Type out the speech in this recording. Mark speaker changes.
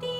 Speaker 1: ti.